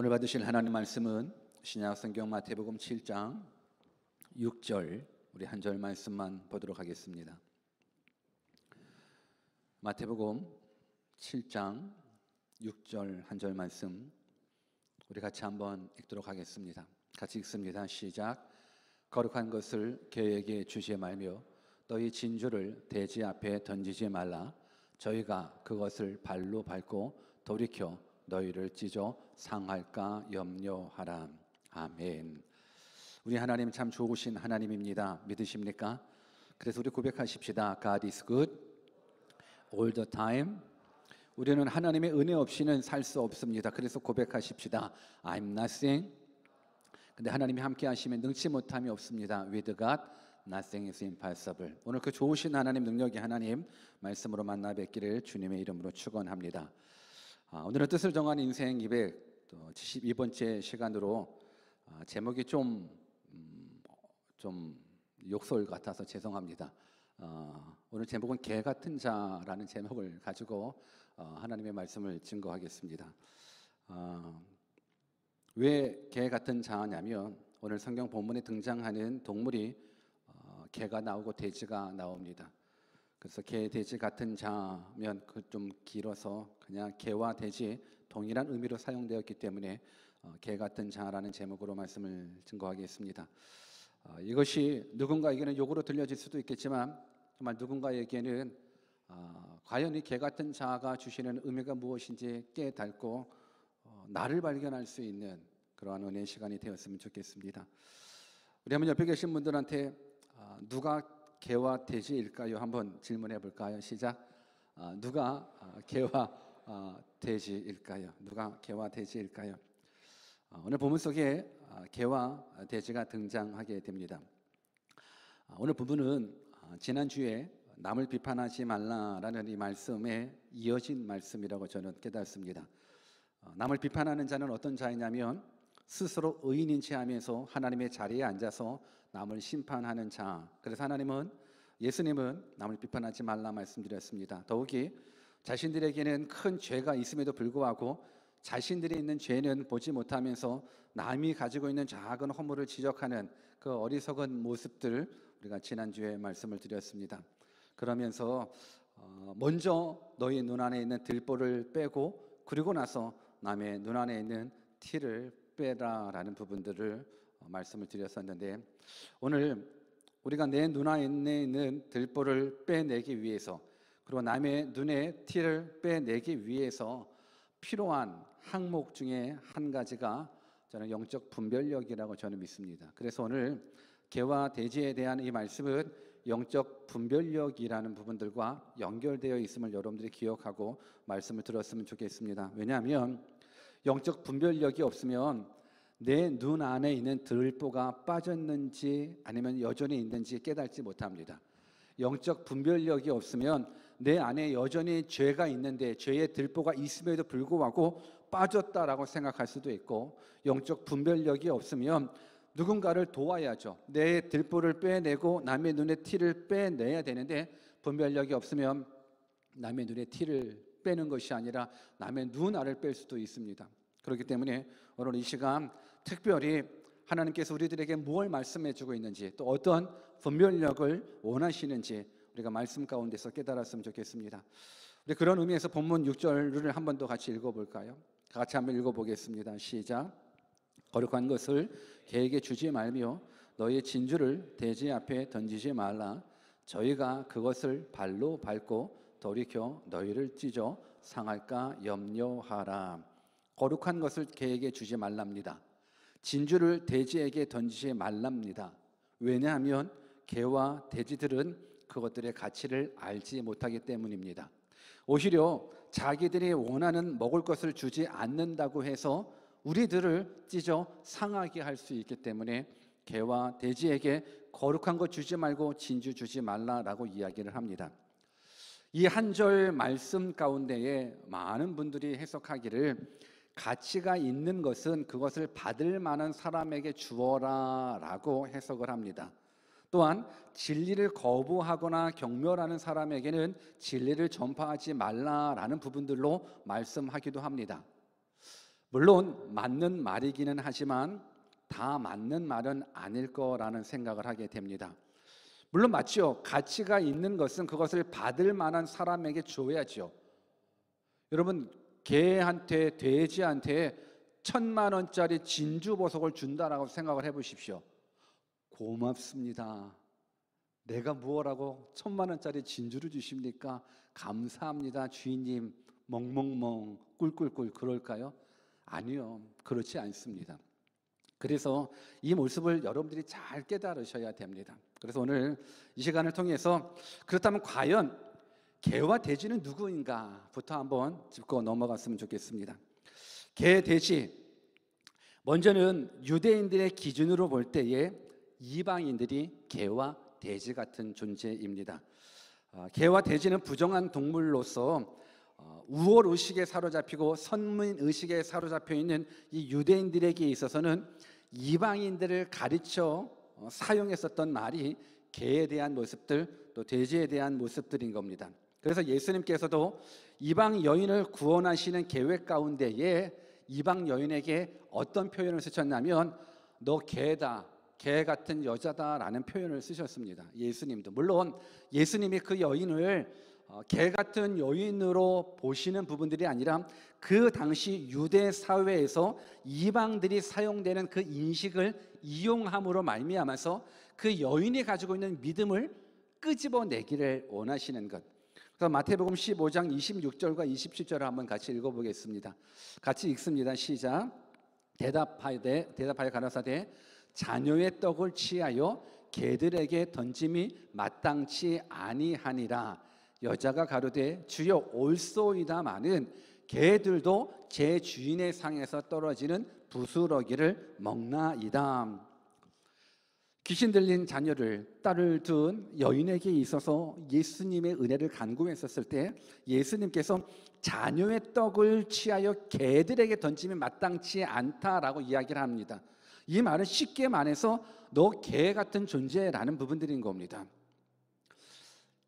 오늘 받으실 하나님 말씀은 신약 성경 마태복음 7장 6절 우리 한 절 말씀만 보도록 하겠습니다. 마태복음 7장 6절 한 절 말씀 우리 같이 한번 읽도록 하겠습니다. 같이 읽습니다. 시작. 거룩한 것을 개에게 주지 말며 너희 진주를 대지 앞에 던지지 말라. 저희가 그것을 발로 밟고 돌이켜 너희를 찢어 상할까 염려하라. 아멘. 우리 하나님 참 좋으신 하나님입니다. 믿으십니까? 그래서 우리 고백하십시다. God is good all the time. 우리는 하나님의 은혜 없이는 살 수 없습니다. 그래서 고백하십시다. I'm nothing. 근데 하나님이 함께 하시면 능치 못함이 없습니다. With God nothing is impossible. 오늘 그 좋으신 하나님 능력의 하나님 말씀으로 만나 뵙기를 주님의 이름으로 축원합니다. 아, 오늘은 뜻을 정한 인생 272번째 시간으로 아, 제목이 좀, 음, 좀 욕설 같아서 죄송합니다. 어, 오늘 제목은 개 같은 자라는 제목을 가지고 어, 하나님의 말씀을 증거하겠습니다. 어, 왜개 같은 자냐면 오늘 성경 본문에 등장하는 동물이 어, 개가 나오고 돼지가 나옵니다. 그래서 개, 돼지 같은 자면 그 좀 길어서 그냥 개와 돼지 동일한 의미로 사용되었기 때문에 어, 개 같은 자라는 제목으로 말씀을 증거하겠습니다. 어, 이것이 누군가에게는 욕으로 들려질 수도 있겠지만 정말 누군가에게는 어, 과연 이 개 같은 자가 주시는 의미가 무엇인지 깨닫고 어, 나를 발견할 수 있는 그러한 은혜의 시간이 되었으면 좋겠습니다. 우리 한번 옆에 계신 분들한테 아, 누가 개와 돼지일까요? 한번 질문해 볼까요? 시작. 아, 누가 아, 개와 아, 돼지일까요? 누가 개와 돼지일까요? 아, 오늘 본문 속에 아, 개와 돼지가 등장하게 됩니다. 아, 오늘 부분은 아, 지난 주에 남을 비판하지 말라라는 이 말씀에 이어진 말씀이라고 저는 깨닫습니다. 어, 남을 비판하는 자는 어떤 자이냐면 스스로 의인인 체하면서 하나님의 자리에 앉아서 남을 심판하는 자. 그래서 하나님은 예수님은 남을 비판하지 말라 말씀드렸습니다. 더욱이 자신들에게는 큰 죄가 있음에도 불구하고 자신들이 있는 죄는 보지 못하면서 남이 가지고 있는 작은 허물을 지적하는 그 어리석은 모습들 우리가 지난주에 말씀을 드렸습니다. 그러면서 어, 먼저 너희 눈 안에 있는 들보를 빼고 그리고 나서 남의 눈 안에 있는 티를 빼라라는 부분들을 어, 말씀을 드렸었는데 오늘 우리가 내 눈 안에 있는 들보를 빼내기 위해서 그리고 남의 눈에 티를 빼내기 위해서 필요한 항목 중에 한 가지가 저는 영적 분별력이라고 저는 믿습니다. 그래서 오늘 개와 돼지에 대한 이 말씀은 영적 분별력이라는 부분들과 연결되어 있음을 여러분들이 기억하고 말씀을 들었으면 좋겠습니다. 왜냐하면 영적 분별력이 없으면 내 눈 안에 있는 들보가 빠졌는지 아니면 여전히 있는지 깨닫지 못합니다. 영적 분별력이 없으면 내 안에 여전히 죄가 있는데 죄의 들보가 있음에도 불구하고 빠졌다라고 생각할 수도 있고 영적 분별력이 없으면 누군가를 도와야죠. 내 들보를 빼내고 남의 눈에 티를 빼내야 되는데 분별력이 없으면 남의 눈에 티를 빼는 것이 아니라 남의 눈 알을 뺄 수도 있습니다. 그렇기 때문에 오늘 이 시간 특별히 하나님께서 우리들에게 무엇을 말씀해 주고 있는지 또 어떤 분별력을 원하시는지 우리가 말씀 가운데서 깨달았으면 좋겠습니다. 우리 그런 의미에서 본문 6절을 한 번 더 같이 읽어 볼까요? 같이 한번 읽어 보겠습니다. 시작. 거룩한 것을 개에게 주지 말며 너의 진주를 대지 앞에 던지지 말라. 저희가 그것을 발로 밟고 돌이켜 너희를 찢어 상할까 염려하라. 거룩한 것을 개에게 주지 말랍니다. 진주를 돼지에게 던지지 말랍니다. 왜냐하면 개와 돼지들은 그것들의 가치를 알지 못하기 때문입니다. 오히려 자기들이 원하는 먹을 것을 주지 않는다고 해서 우리들을 찢어 상하게 할 수 있기 때문에 개와 돼지에게 거룩한 것 주지 말고 진주 주지 말라라고 이야기를 합니다. 이 한 절 말씀 가운데에 많은 분들이 해석하기를 가치가 있는 것은 그것을 받을 만한 사람에게 주어라라고 해석을 합니다. 또한 진리를 거부하거나 경멸하는 사람에게는 진리를 전파하지 말라라는 부분들로 말씀하기도 합니다. 물론 맞는 말이기는 하지만 다 맞는 말은 아닐 거라는 생각을 하게 됩니다. 물론 맞죠. 가치가 있는 것은 그것을 받을 만한 사람에게 줘야죠. 여러분 개한테 돼지한테 천만 원짜리 진주 보석을 준다라고 생각을 해보십시오. 고맙습니다. 내가 무엇라고 천만 원짜리 진주를 주십니까? 감사합니다, 주인님. 멍멍멍 꿀꿀꿀 그럴까요? 아니요, 그렇지 않습니다. 그래서 이 모습을 여러분들이 잘 깨달으셔야 됩니다. 그래서 오늘 이 시간을 통해서 그렇다면 과연 개와 돼지는 누구인가부터 한번 짚고 넘어갔으면 좋겠습니다. 개, 돼지. 먼저는 유대인들의 기준으로 볼 때에 이방인들이 개와 돼지 같은 존재입니다. 어, 개와 돼지는 부정한 동물로서 어, 우월 의식에 사로잡히고 선민 의식에 사로잡혀 있는 이 유대인들에게 있어서는 이방인들을 가르쳐 어, 사용했었던 말이 개에 대한 모습들 또 돼지에 대한 모습들인 겁니다. 그래서 예수님께서도 이방 여인을 구원하시는 계획 가운데에 이방 여인에게 어떤 표현을 쓰셨냐면 너 개다 개 같은 여자다라는 표현을 쓰셨습니다. 예수님도 물론 예수님이 그 여인을 어, 개 같은 여인으로 보시는 부분들이 아니라 그 당시 유대 사회에서 이방들이 사용되는 그 인식을 이용함으로 말미암아서 그 여인이 가지고 있는 믿음을 끄집어내기를 원하시는 것. 그래서 마태복음 15장 26절과 27절을 한번 같이 읽어보겠습니다. 같이 읽습니다. 시작. 대답하되 대답하여 가라사대 자녀의 떡을 취하여 개들에게 던짐이 마땅치 아니하니라. 여자가 가로되 주여 올소이다마는 개들도 제 주인의 상에서 떨어지는 부스러기를 먹나이다. 귀신 들린 자녀를 딸을 둔 여인에게 있어서 예수님의 은혜를 간구했었을 때 예수님께서 자녀의 떡을 취하여 개들에게 던지면 마땅치 않다라고 이야기를 합니다. 이 말은 쉽게 말해서 너 개 같은 존재라는 부분들인 겁니다.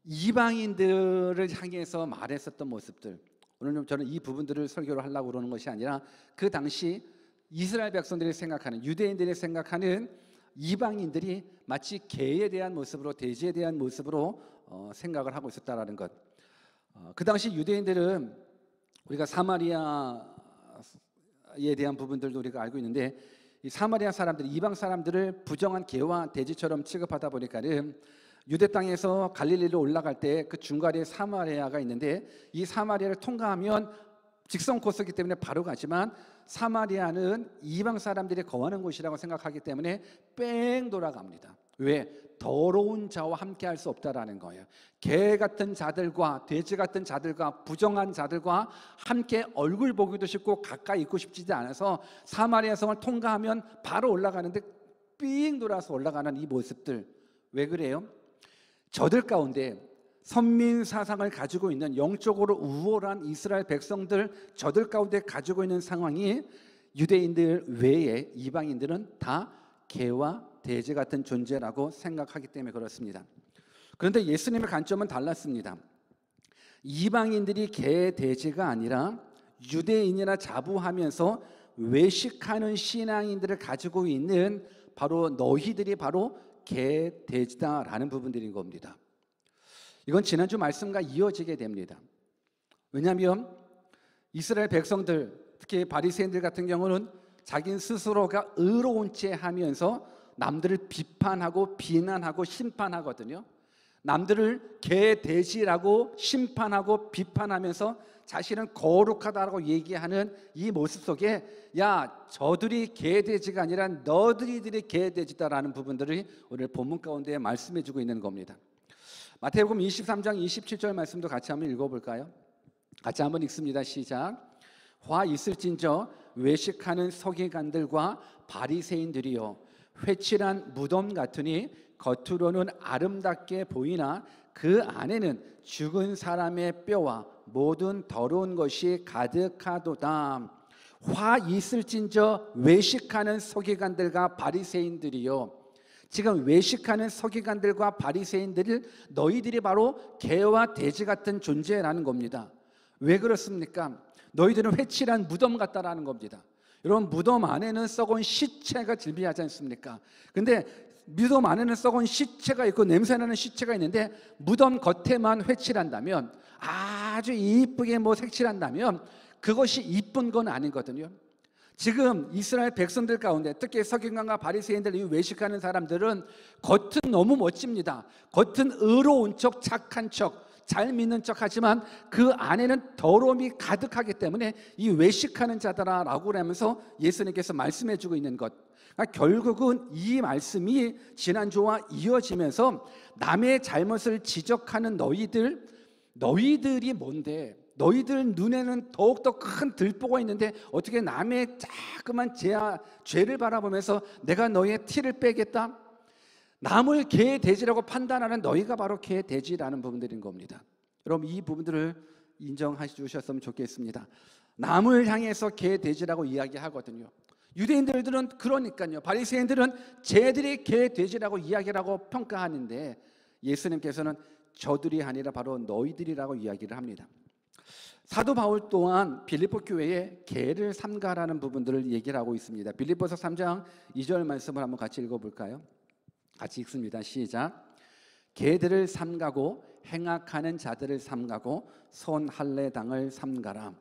이방인들을 향해서 말했었던 모습들. 오늘 저는 이 부분들을 설교를 하려고 그러는 것이 아니라 그 당시 이스라엘 백성들이 생각하는 유대인들이 생각하는 이방인들이 마치 개에 대한 모습으로 돼지에 대한 모습으로 어, 생각을 하고 있었다라는 것. 어, 그 당시 유대인들은 우리가 사마리아에 대한 부분들도 우리가 알고 있는데 이 사마리아 사람들이 이방 사람들을 부정한 개와 돼지처럼 취급하다 보니까는 유대 땅에서 갈릴리로 올라갈 때 그 중간에 사마리아가 있는데 이 사마리아를 통과하면 직선 코스기 때문에 바로 가지만 사마리아는 이방 사람들이 거하는 곳이라고 생각하기 때문에 뺑 돌아갑니다. 왜? 더러운 자와 함께 할 수 없다라는 거예요. 개 같은 자들과 돼지 같은 자들과 부정한 자들과 함께 얼굴 보기도 쉽고 가까이 있고 싶지 않아서 사마리아 성을 통과하면 바로 올라가는데 삥 돌아서 올라가는 이 모습들 왜 그래요? 저들 가운데 선민 사상을 가지고 있는 영적으로 우월한 이스라엘 백성들 저들 가운데 가지고 있는 상황이 유대인들 외에 이방인들은 다 개와 돼지 같은 존재라고 생각하기 때문에 그렇습니다. 그런데 예수님의 관점은 달랐습니다. 이방인들이 개, 돼지가 아니라 유대인이나 자부하면서 외식하는 신앙인들을 가지고 있는 바로 너희들이 바로 개, 돼지다라는 부분들인 겁니다. 이건 지난주 말씀과 이어지게 됩니다. 왜냐하면 이스라엘 백성들 특히 바리새인들 같은 경우는 자기 스스로가 의로운 채 하면서 남들을 비판하고 비난하고 심판하거든요. 남들을 개 돼지라고 심판하고 비판하면서 자신은 거룩하다라고 얘기하는 이 모습 속에 야 저들이 개 돼지가 아니라 너들이들이 개 돼지다라는 부분들이 오늘 본문 가운데 말씀해주고 있는 겁니다. 마태복음 23장 27절 말씀도 같이 한번 읽어볼까요? 같이 한번 읽습니다. 시작. 화 있을진저 외식하는 서기관들과 바리새인들이요 회칠한 무덤 같으니 겉으로는 아름답게 보이나 그 안에는 죽은 사람의 뼈와 모든 더러운 것이 가득하도다. 화 있을진저 외식하는 서기관들과 바리새인들이요. 지금 외식하는 서기관들과 바리새인들을 너희들이 바로 개와 돼지 같은 존재라는 겁니다. 왜 그렇습니까? 너희들은 회칠한 무덤 같다라는 겁니다. 여러분 무덤 안에는 썩은 시체가 즐비하지 않습니까? 근데 무덤 안에는 썩은 시체가 있고 냄새나는 시체가 있는데 무덤 겉에만 회칠한다면 아주 이쁘게 뭐 색칠한다면 그것이 이쁜 건 아니거든요. 지금 이스라엘 백성들 가운데 특히 서기관과 바리새인들 이 외식하는 사람들은 겉은 너무 멋집니다. 겉은 의로운 척, 착한 척, 잘 믿는 척 하지만 그 안에는 더러움이 가득하기 때문에 이 외식하는 자다라고 그러면서 예수님께서 말씀해 주고 있는 것. 그러니까 결국은 이 말씀이 지난주와 이어지면서 남의 잘못을 지적하는 너희들 너희들이 뭔데 너희들 눈에는 더욱더 큰 들보가 있는데 어떻게 남의 자그만 죄, 죄를 바라보면서 내가 너의 티를 빼겠다? 남을 개 돼지라고 판단하는 너희가 바로 개 돼지라는 부분들인 겁니다. 여러분 이 부분들을 인정해 주셨으면 좋겠습니다. 남을 향해서 개 돼지라고 이야기하거든요. 유대인들은 그러니까요. 바리새인들은 쟤들이 개 돼지라고 이야기라고 평가하는데 예수님께서는 저들이 아니라 바로 너희들이라고 이야기를 합니다. 사도 바울 또한 빌립보 교회에 개를 삼가라는 부분들을 얘기를 하고 있습니다. 빌립보서 3장 2절 말씀을 한번 같이 읽어 볼까요? 같이 읽습니다. 시작. 개들을 삼가고 행악하는 자들을 삼가고 손 할례 당을 삼가라.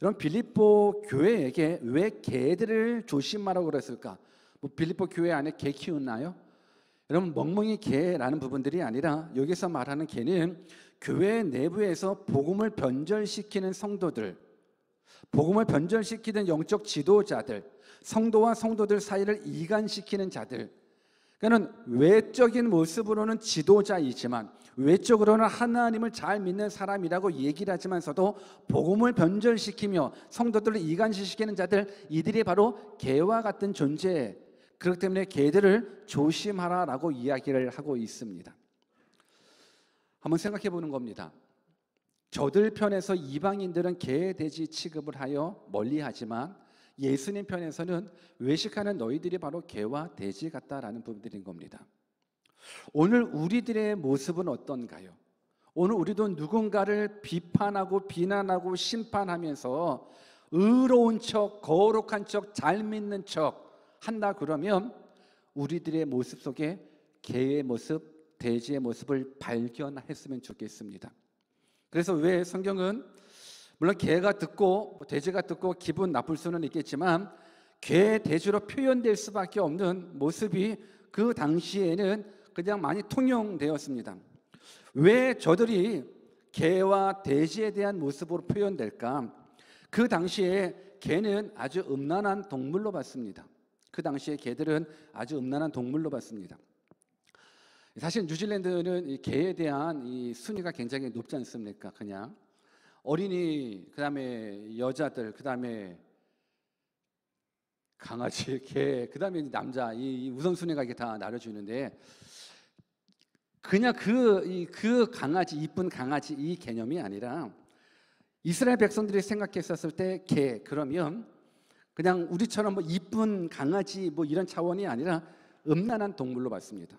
이런 빌립보 교회에게 왜 개들을 조심하라고 그랬을까? 뭐 빌립보 교회 안에 개 키우나요? 여러분 멍멍이 개라는 부분들이 아니라 여기서 말하는 개는 교회 내부에서 복음을 변절시키는 성도들, 복음을 변절시키는 영적 지도자들, 성도와 성도들 사이를 이간시키는 자들. 그러니까는 외적인 모습으로는 지도자이지만 외적으로는 하나님을 잘 믿는 사람이라고 얘기를 하지만서도 복음을 변절시키며 성도들을 이간시키는 자들 이들이 바로 개와 같은 존재. 그렇기 때문에 개들을 조심하라라고 이야기를 하고 있습니다. 한번 생각해 보는 겁니다. 저들 편에서 이방인들은 개 돼지 취급을 하여 멀리하지만 예수님 편에서는 외식하는 너희들이 바로 개와 돼지 같다라는 부분들인 겁니다. 오늘 우리들의 모습은 어떤가요? 오늘 우리도 누군가를 비판하고 비난하고 심판하면서 의로운 척, 거룩한 척, 잘 믿는 척 한다 그러면 우리들의 모습 속에 개의 모습, 돼지의 모습을 발견했으면 좋겠습니다. 그래서 왜 성경은 물론 개가 듣고 돼지가 듣고 기분 나쁠 수는 있겠지만 개 돼지로 표현될 수밖에 없는 모습이 그 당시에는 그냥 많이 통용되었습니다. 왜 저들이 개와 돼지에 대한 모습으로 표현될까? 그 당시에 개는 아주 음란한 동물로 봤습니다. 그 당시에 개들은 아주 음란한 동물로 봤습니다. 사실 뉴질랜드는 이 개에 대한 이 순위가 굉장히 높지 않습니까? 그냥 어린이 그다음에 여자들 그다음에 강아지, 개, 그다음에 남자 이 우선순위가 이게 다 나눠주는데 그냥 그, 그 강아지 이쁜 강아지 이 개념이 아니라 이스라엘 백성들이 생각했었을 때 개 그러면 그냥 우리처럼 뭐 이쁜 강아지 뭐 이런 차원이 아니라 음란한 동물로 봤습니다.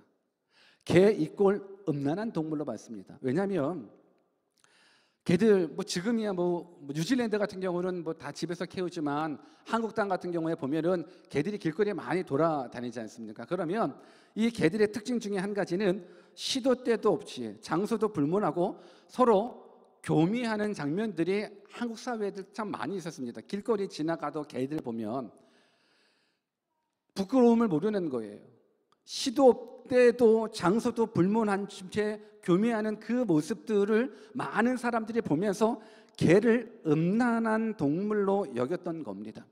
개 이꼴 음란한 동물로 봤습니다. 왜냐하면 개들 뭐 지금이야 뭐, 뭐 뉴질랜드 같은 경우는 뭐 다 집에서 키우지만 한국 땅 같은 경우에 보면은 개들이 길거리에 많이 돌아다니지 않습니까? 그러면 이 개들의 특징 중에 한 가지는 시도 때도 없이 장소도 불문하고 서로 교미하는 장면들이 한국 사회들 참 많이 있었습니다. 길거리 지나가도 개들 보면 부끄러움을 모르는 거예요. 시도 때도 장소도 불문한 채 교미하는 그 모습들을 많은 사람들이 보면서 개를 음란한 동물로 여겼던 겁니다.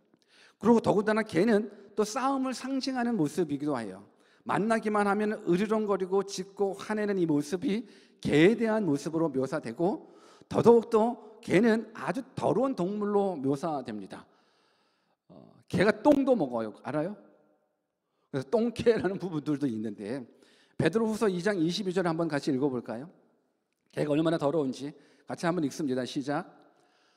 그리고 더군다나 개는 또 싸움을 상징하는 모습이기도 해요. 만나기만 하면 으르렁거리고 짖고 화내는 이 모습이 개에 대한 모습으로 묘사되고 더더욱더 개는 아주 더러운 동물로 묘사됩니다. 어, 개가 똥도 먹어요. 알아요? 그래서 똥개라는 부분들도 있는데 베드로후서 2장 22절 한번 같이 읽어볼까요? 개가 얼마나 더러운지 같이 한번 읽습니다. 시작.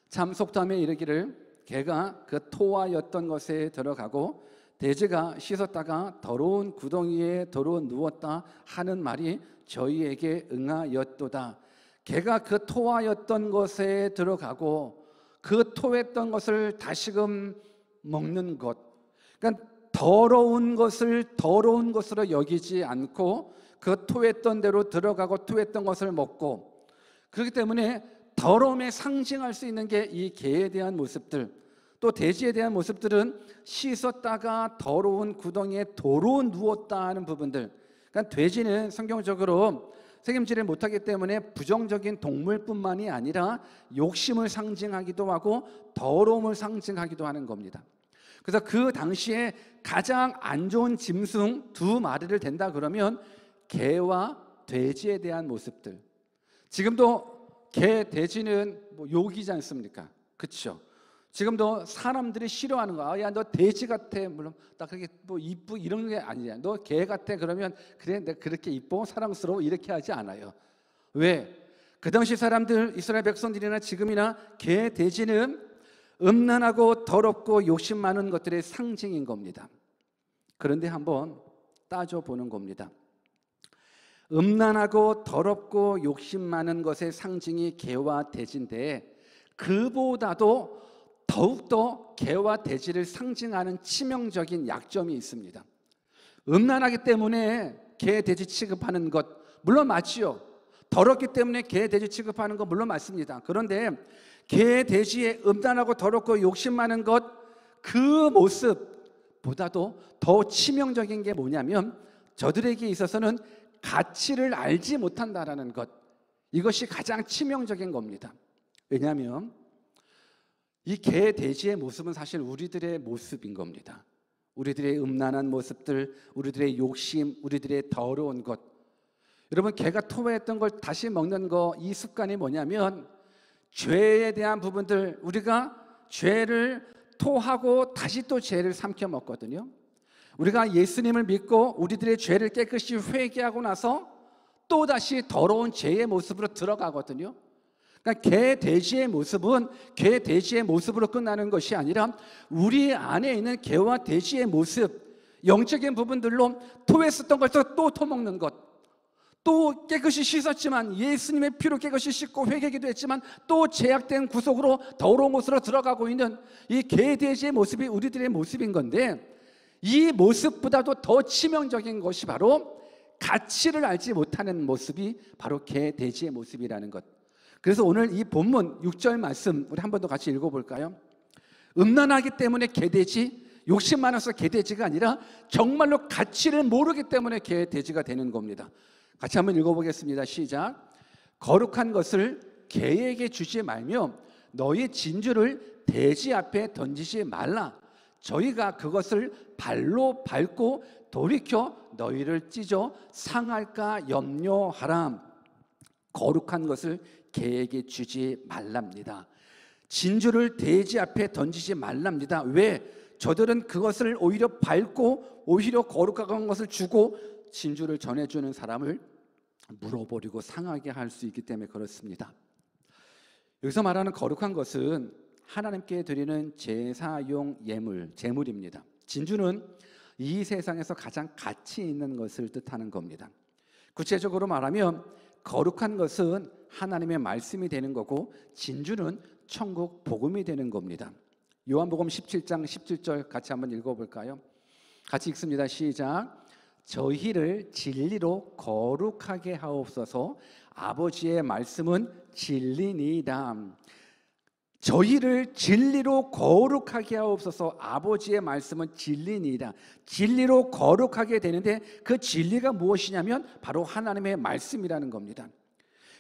참 속담에 이르기를 개가 그 토하였던 것에 들어가고 돼지가 씻었다가 더러운 구덩이에 더러 누웠다 하는 말이 저희에게 응하였도다. 개가 그 토하였던 것에 들어가고 그 토했던 것을 다시금 먹는 것. 그러니까 더러운 것을 더러운 것으로 여기지 않고 그 토했던 대로 들어가고 토했던 것을 먹고 그렇기 때문에 더러움에 상징할 수 있는 게 이 개에 대한 모습들 또 돼지에 대한 모습들은 씻었다가 더러운 구덩이에 도로 누웠다 하는 부분들 그러니까 돼지는 성경적으로 책임지를 못하기 때문에 부정적인 동물뿐만이 아니라 욕심을 상징하기도 하고 더러움을 상징하기도 하는 겁니다. 그래서 그 당시에 가장 안 좋은 짐승 두 마리를 댄다 그러면 개와 돼지에 대한 모습들. 지금도 개, 돼지는 뭐 욕이지 않습니까? 그렇죠? 지금도 사람들이 싫어하는 거야. 야, 너 돼지 같아. 물론 나 그렇게 뭐 이쁘 이런 게 아니야. 너 개 같아. 그러면 그래, 내가 그렇게 이뻐, 사랑스러워 이렇게 하지 않아요. 왜? 그 당시 사람들 이스라엘 백성들이나 지금이나 개, 돼지는 음란하고 더럽고 욕심 많은 것들의 상징인 겁니다. 그런데 한번 따져 보는 겁니다. 음란하고 더럽고 욕심 많은 것의 상징이 개와 돼지인데 그보다도 더욱더 개와 돼지를 상징하는 치명적인 약점이 있습니다. 음란하기 때문에 개, 돼지 취급하는 것 물론 맞지요. 더럽기 때문에 개, 돼지 취급하는 것 물론 맞습니다. 그런데 개, 돼지의 음란하고 더럽고 욕심 많은 것 그 모습보다도 더 치명적인 게 뭐냐면 저들에게 있어서는 가치를 알지 못한다라는 것 이것이 가장 치명적인 겁니다. 왜냐하면 이 개, 돼지의 모습은 사실 우리들의 모습인 겁니다. 우리들의 음란한 모습들, 우리들의 욕심, 우리들의 더러운 것. 여러분, 개가 토해했던 걸 다시 먹는 거, 이 습관이 뭐냐면 죄에 대한 부분들, 우리가 죄를 토하고 다시 또 죄를 삼켜 먹거든요. 우리가 예수님을 믿고 우리들의 죄를 깨끗이 회개하고 나서 또 다시 더러운 죄의 모습으로 들어가거든요. 그러니까 개 돼지의 모습은 개 돼지의 모습으로 끝나는 것이 아니라 우리 안에 있는 개와 돼지의 모습, 영적인 부분들로 토했었던 것을 또 토먹는 것. 또 깨끗이 씻었지만 예수님의 피로 깨끗이 씻고 회개기도 했지만 또 제약된 구속으로 더러운 곳으로 들어가고 있는 이 개 돼지의 모습이 우리들의 모습인 건데 이 모습보다도 더 치명적인 것이 바로 가치를 알지 못하는 모습이 바로 개 돼지의 모습이라는 것. 그래서 오늘 이 본문 6절 말씀 우리 한 번 더 같이 읽어볼까요? 음란하기 때문에 개돼지, 욕심 많아서 개돼지가 아니라 정말로 가치를 모르기 때문에 개돼지가 되는 겁니다. 같이 한번 읽어보겠습니다. 시작. 거룩한 것을 개에게 주지 말며 너희 진주를 돼지 앞에 던지지 말라. 저희가 그것을 발로 밟고 돌이켜 너희를 찢어 상할까 염려하라. 거룩한 것을 개에게 주지 말랍니다. 진주를 돼지 앞에 던지지 말랍니다. 왜? 저들은 그것을 오히려 밟고 오히려 거룩한 것을 주고 진주를 전해주는 사람을 물어버리고 상하게 할 수 있기 때문에 그렇습니다. 여기서 말하는 거룩한 것은 하나님께 드리는 제사용 예물, 제물입니다. 진주는 이 세상에서 가장 가치 있는 것을 뜻하는 겁니다. 구체적으로 말하면 거룩한 것은 하나님의 말씀이 되는 거고 진주는 천국 복음이 되는 겁니다. 요한복음 17장 17절 같이 한번 읽어 볼까요? 같이 읽습니다. 시작. 저희를 진리로 거룩하게 하옵소서. 아버지의 말씀은 진리니이다. 저희를 진리로 거룩하게 하옵소서. 아버지의 말씀은 진리니이다. 진리로 거룩하게 되는데 그 진리가 무엇이냐면 바로 하나님의 말씀이라는 겁니다.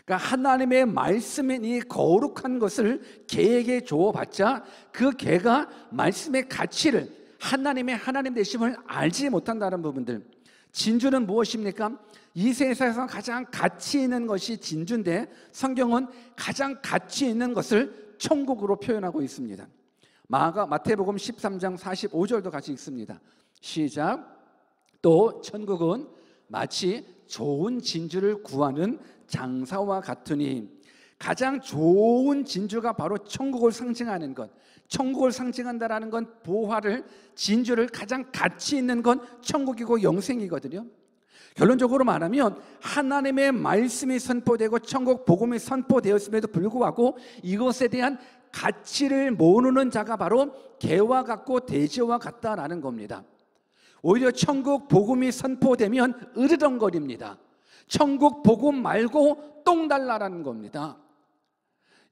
그러니까 하나님의 말씀인 이 거룩한 것을 개에게 주어봤자 그 개가 말씀의 가치를 하나님의 하나님 되심을 알지 못한다는 부분들. 진주는 무엇입니까? 이 세상에서 가장 가치 있는 것이 진주인데 성경은 가장 가치 있는 것을 천국으로 표현하고 있습니다. 마가 마태복음 13장 45절도 같이 읽습니다. 시작. 또 천국은 마치 좋은 진주를 구하는 장사와 같으니 가장 좋은 진주가 바로 천국을 상징하는 것. 천국을 상징한다라는 건 보화를 진주를 가장 가치 있는 건 천국이고 영생이거든요. 결론적으로 말하면 하나님의 말씀이 선포되고 천국 복음이 선포되었음에도 불구하고 이것에 대한 가치를 모르는 자가 바로 개와 같고 돼지와 같다라는 겁니다. 오히려 천국 복음이 선포되면 으르렁거립니다. 천국 복음 말고 똥 달라라는 겁니다.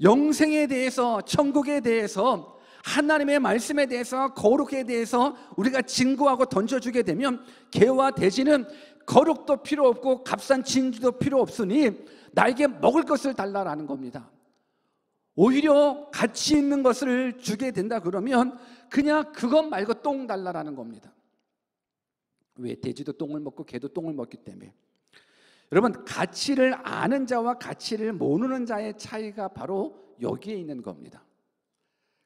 영생에 대해서 천국에 대해서 하나님의 말씀에 대해서 거룩에 대해서 우리가 증거하고 던져주게 되면 개와 돼지는 거룩도 필요 없고 값싼 진주도 필요 없으니 나에게 먹을 것을 달라라는 겁니다. 오히려 가치 있는 것을 주게 된다 그러면 그냥 그것 말고 똥 달라라는 겁니다. 왜 돼지도 똥을 먹고 개도 똥을 먹기 때문에 여러분 가치를 아는 자와 가치를 모르는 자의 차이가 바로 여기에 있는 겁니다.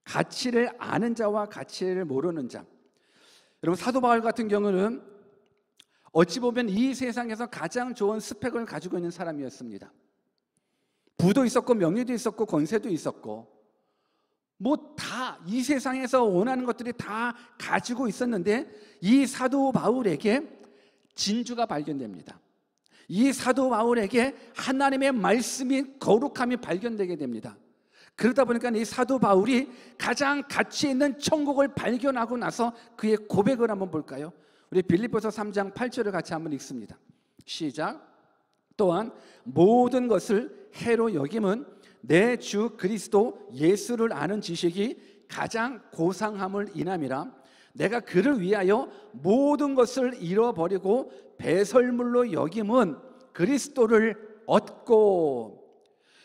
가치를 아는 자와 가치를 모르는 자. 여러분 사도 바울 같은 경우는 어찌 보면 이 세상에서 가장 좋은 스펙을 가지고 있는 사람이었습니다. 부도 있었고 명예도 있었고 권세도 있었고 뭐 다 이 세상에서 원하는 것들이 다 가지고 있었는데 이 사도 바울에게 진주가 발견됩니다. 이 사도 바울에게 하나님의 말씀이 거룩함이 발견되게 됩니다. 그러다 보니까 이 사도 바울이 가장 가치 있는 천국을 발견하고 나서 그의 고백을 한번 볼까요? 우리 빌립보서 3장 8절을 같이 한번 읽습니다. 시작. 또한 모든 것을 해로 여김은 내 주 그리스도 예수를 아는 지식이 가장 고상함을 인함이라 내가 그를 위하여 모든 것을 잃어버리고 배설물로 여김은 그리스도를 얻고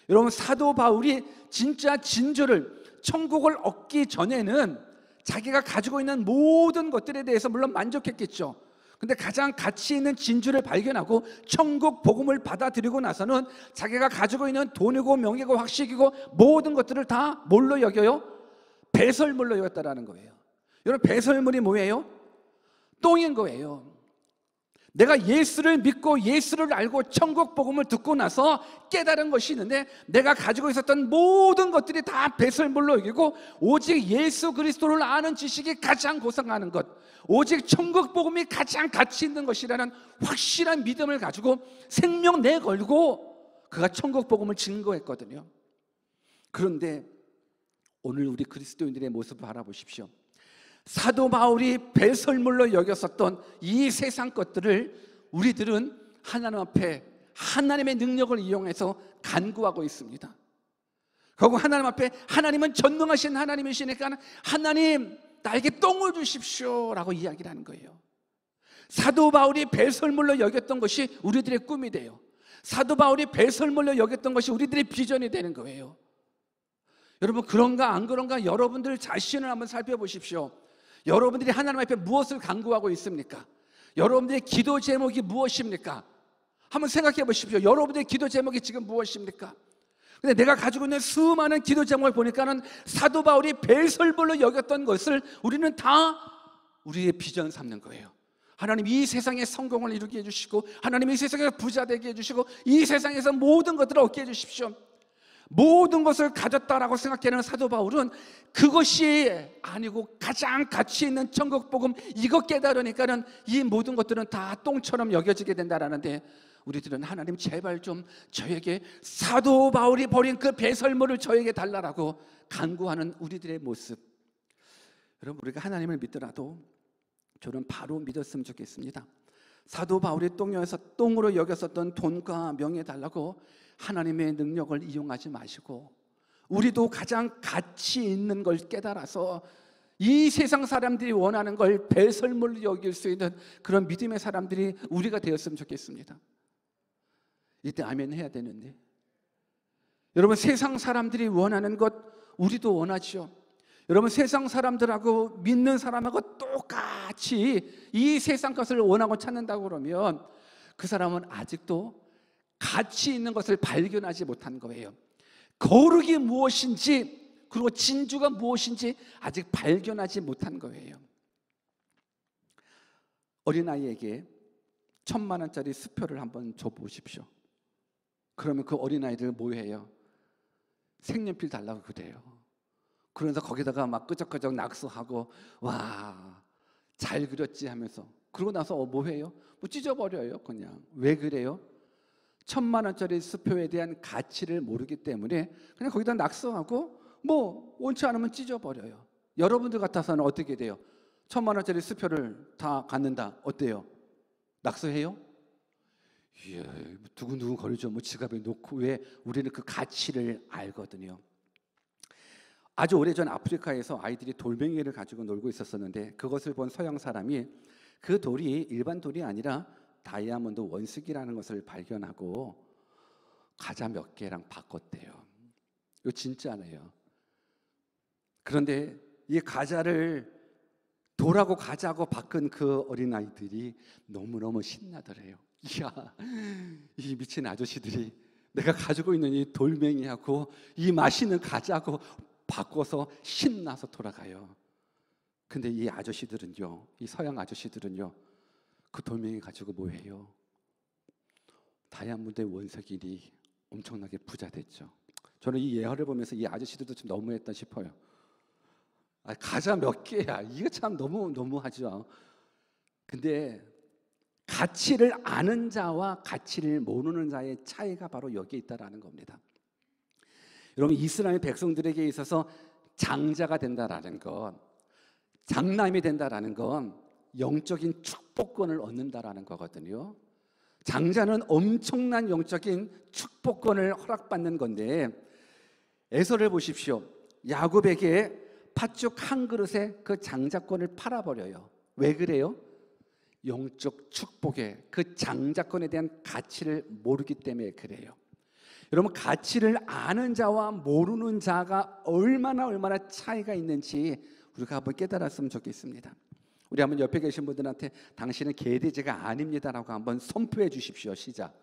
여러분 사도 바울이 진짜 진주를 천국을 얻기 전에는 자기가 가지고 있는 모든 것들에 대해서 물론 만족했겠죠. 근데 가장 가치 있는 진주를 발견하고 천국 복음을 받아들이고 나서는 자기가 가지고 있는 돈이고 명예고 확식이고 모든 것들을 다 뭘로 여겨요? 배설물로 여겼다라는 거예요. 여러분 배설물이 뭐예요? 똥인 거예요. 내가 예수를 믿고 예수를 알고 천국 복음을 듣고 나서 깨달은 것이 있는데 내가 가지고 있었던 모든 것들이 다 배설물로 여기고 오직 예수 그리스도를 아는 지식이 가장 고상하는 것 오직 천국 복음이 가장 가치 있는 것이라는 확실한 믿음을 가지고 생명 내걸고 그가 천국 복음을 증거했거든요. 그런데 오늘 우리 그리스도인들의 모습을 바라보십시오 사도 바울이 배설물로 여겼었던 이 세상 것들을 우리들은 하나님 앞에 하나님의 능력을 이용해서 간구하고 있습니다. 그리고 하나님 앞에 하나님은 전능하신 하나님이시니까 하나님 나에게 똥을 주십시오라고 이야기를 하는 거예요. 사도 바울이 배설물로 여겼던 것이 우리들의 꿈이 돼요. 사도 바울이 배설물로 여겼던 것이 우리들의 비전이 되는 거예요. 여러분 그런가 안 그런가 여러분들 자신을 한번 살펴보십시오. 여러분들이 하나님 앞에 무엇을 간구하고 있습니까? 여러분들의 기도 제목이 무엇입니까? 한번 생각해 보십시오. 여러분들의 기도 제목이 지금 무엇입니까? 근데 내가 가지고 있는 수많은 기도 제목을 보니까는 사도 바울이 벨설물로 여겼던 것을 우리는 다 우리의 비전 삼는 거예요. 하나님 이 세상에 성공을 이루게 해주시고 하나님 이 세상에 부자 되게 해주시고 이 세상에서 모든 것들을 얻게 해주십시오. 모든 것을 가졌다라고 생각하는 사도 바울은 그것이 아니고 가장 가치 있는 천국 복음 이것 깨달으니까는 이 모든 것들은 다 똥처럼 여겨지게 된다라는데 우리들은 하나님 제발 좀 저에게 사도 바울이 버린 그 배설물을 저에게 달라라고 간구하는 우리들의 모습. 여러분 우리가 하나님을 믿더라도 저는 바로 믿었으면 좋겠습니다. 사도 바울이 똥여서 똥으로 여겼었던 돈과 명예 달라고 하나님의 능력을 이용하지 마시고 우리도 가장 가치 있는 걸 깨달아서 이 세상 사람들이 원하는 걸 배설물로 여길 수 있는 그런 믿음의 사람들이 우리가 되었으면 좋겠습니다. 이때 아멘 해야 되는데. 여러분 세상 사람들이 원하는 것 우리도 원하죠. 여러분 세상 사람들하고 믿는 사람하고 똑같이 이 세상 것을 원하고 찾는다고 그러면 그 사람은 아직도 가치 있는 것을 발견하지 못한 거예요. 거룩이 무엇인지 그리고 진주가 무엇인지 아직 발견하지 못한 거예요. 어린아이에게 천만 원짜리 수표를 한번 줘 보십시오. 그러면 그 어린아이들 뭐 해요? 색연필 달라고 그래요. 그러면서 거기다가 막 끄적끄적 낙서하고 와, 잘 그렸지 하면서 그러고 나서 어, 뭐 해요? 뭐 찢어버려요, 그냥. 왜 그래요? 천만 원짜리 수표에 대한 가치를 모르기 때문에 그냥 거기다 낙서하고 뭐 원치 않으면 찢어버려요. 여러분들 같아서는 어떻게 돼요? 천만 원짜리 수표를 다 갖는다. 어때요? 낙서해요? 예, 두근두근 거리죠. 뭐 지갑에 놓고 왜 우리는 그 가치를 알거든요. 아주 오래전 아프리카에서 아이들이 돌멩이를 가지고 놀고 있었었는데 그것을 본 서양 사람이 그 돌이 일반 돌이 아니라 다이아몬드 원석이라는 것을 발견하고 과자 몇 개랑 바꿨대요. 이거 진짜네요. 그런데 이 과자를 돌하고 과자하고 바꾼 그 어린아이들이 너무너무 신나더래요. 이야, 이 미친 아저씨들이 내가 가지고 있는 이 돌멩이하고 이 맛있는 과자하고 바꿔서 신나서 돌아가요. 근데 이 아저씨들은요, 이 서양 아저씨들은요, 그 돌멩이 가지고 뭐 해요? 다이아몬드 원석이니 엄청나게 부자 됐죠. 저는 이 예화를 보면서 이 아저씨들도 좀 너무했다 싶어요. 아, 가자 몇 개야. 이거 참 너무 너무하죠. 근데 가치를 아는 자와 가치를 모르는 자의 차이가 바로 여기에 있다라는 겁니다. 여러분 이스라엘 백성들에게 있어서 장자가 된다라는 것, 장남이 된다라는 건 영적인 축복권을 얻는다라는 거거든요. 장자는 엄청난 영적인 축복권을 허락받는 건데 에서를 보십시오. 야곱에게 팥죽 한 그릇에 그 장자권을 팔아버려요. 왜 그래요? 영적 축복의 그 장자권에 대한 가치를 모르기 때문에 그래요. 여러분 가치를 아는 자와 모르는 자가 얼마나 얼마나 차이가 있는지 우리가 한번 깨달았으면 좋겠습니다. 우리 한번 옆에 계신 분들한테 당신은 개돼지가 아닙니다라고 한번 선포해 주십시오. 시작.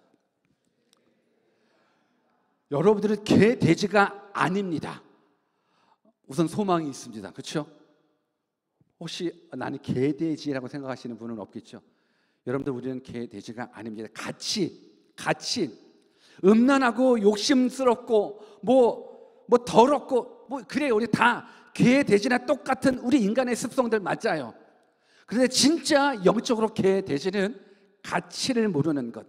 여러분들은 개돼지가 아닙니다. 우선 소망이 있습니다. 그렇죠? 혹시 나는 개돼지라고 생각하시는 분은 없겠죠? 여러분들 우리는 개돼지가 아닙니다. 같이 같이 음란하고 욕심스럽고 뭐 뭐 더럽고 뭐 그래요. 우리 다 개돼지나 똑같은 우리 인간의 습성들 맞아요. 그런데 진짜 영적으로 개돼지는 가치를 모르는 것.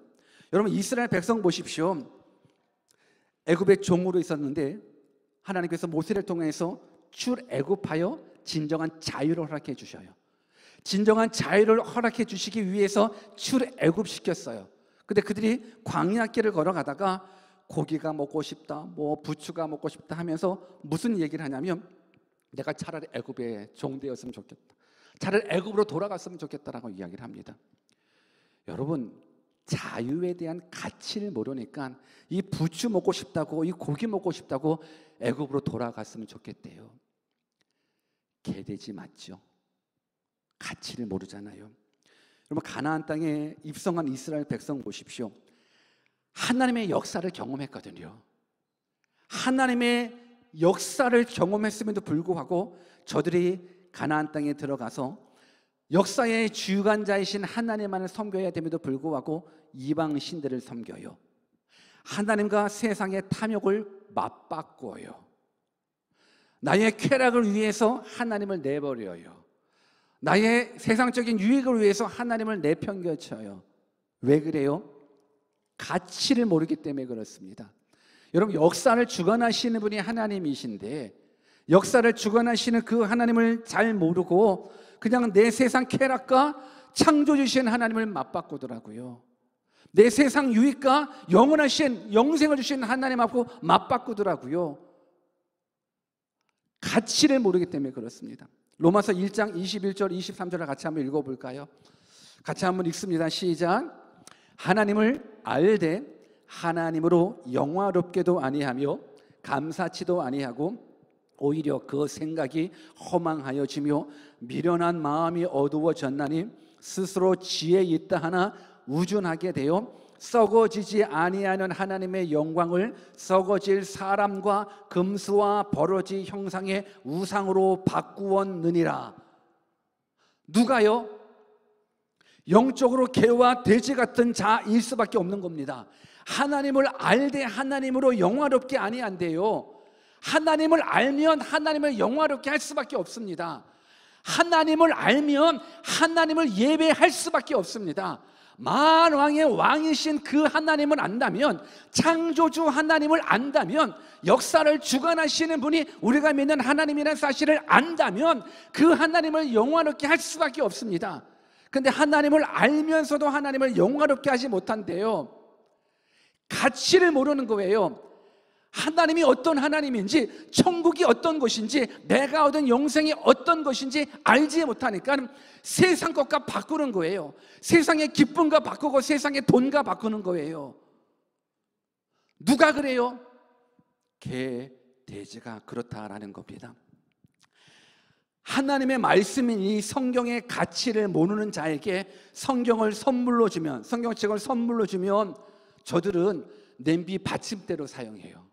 여러분 이스라엘 백성 보십시오. 애굽의 종으로 있었는데 하나님께서 모세를 통해서 출애굽하여 진정한 자유를 허락해 주셔요. 진정한 자유를 허락해 주시기 위해서 출애굽 시켰어요. 근데 그들이 광야길을 걸어가다가 고기가 먹고 싶다, 뭐 부추가 먹고 싶다 하면서 무슨 얘기를 하냐면 내가 차라리 애굽에 종되었으면 좋겠다. 차라리 애굽으로 돌아갔으면 좋겠다라고 이야기를 합니다. 여러분 자유에 대한 가치를 모르니까 이 부추 먹고 싶다고 이 고기 먹고 싶다고 애굽으로 돌아갔으면 좋겠대요. 개돼지 맞죠? 가치를 모르잖아요. 여러분 가나안 땅에 입성한 이스라엘 백성 보십시오. 하나님의 역사를 경험했거든요. 하나님의 역사를 경험했음에도 불구하고 저들이 가나안 땅에 들어가서 역사의 주관자이신 하나님만을 섬겨야 됨에도 불구하고 이방 신들을 섬겨요. 하나님과 세상의 탐욕을 맞바꿔요. 나의 쾌락을 위해서 하나님을 내버려요. 나의 세상적인 유익을 위해서 하나님을 내팽겨쳐요. 왜 그래요? 가치를 모르기 때문에 그렇습니다. 여러분 역사를 주관하시는 분이 하나님이신데 역사를 주관하시는 그 하나님을 잘 모르고 그냥 내 세상 쾌락과 창조 주신 하나님을 맞바꾸더라고요. 내 세상 유익과 영원하신 영생을 주신 하나님 앞으로 맞바꾸더라고요. 가치를 모르기 때문에 그렇습니다. 로마서 1장 21절 23절을 같이 한번 읽어 볼까요? 같이 한번 읽습니다. 시작. 하나님을 알되 하나님으로 영화롭게도 아니하며 감사치도 아니하고 오히려 그 생각이 허망하여지며 미련한 마음이 어두워졌나니 스스로 지혜 있다 하나 우준하게 되어 썩어지지 아니하는 하나님의 영광을 썩어질 사람과 금수와 버러지 형상의 우상으로 바꾸었느니라. 누가요? 영적으로 개와 돼지 같은 자일 수밖에 없는 겁니다. 하나님을 알되 하나님으로 영화롭게 아니한대요. 하나님을 알면 하나님을 영화롭게 할 수밖에 없습니다. 하나님을 알면 하나님을 예배할 수밖에 없습니다. 만왕의 왕이신 그 하나님을 안다면 창조주 하나님을 안다면 역사를 주관하시는 분이 우리가 믿는 하나님이라는 사실을 안다면 그 하나님을 영화롭게 할 수밖에 없습니다. 근데 하나님을 알면서도 하나님을 영화롭게 하지 못한대요. 가치를 모르는 거예요. 하나님이 어떤 하나님인지, 천국이 어떤 것인지, 내가 얻은 영생이 어떤 것인지 알지 못하니까 세상 것과 바꾸는 거예요. 세상의 기쁨과 바꾸고 세상의 돈과 바꾸는 거예요. 누가 그래요? 개, 돼지가 그렇다라는 겁니다. 하나님의 말씀인 이 성경의 가치를 모르는 자에게 성경을 선물로 주면, 성경책을 선물로 주면 저들은 냄비 받침대로 사용해요.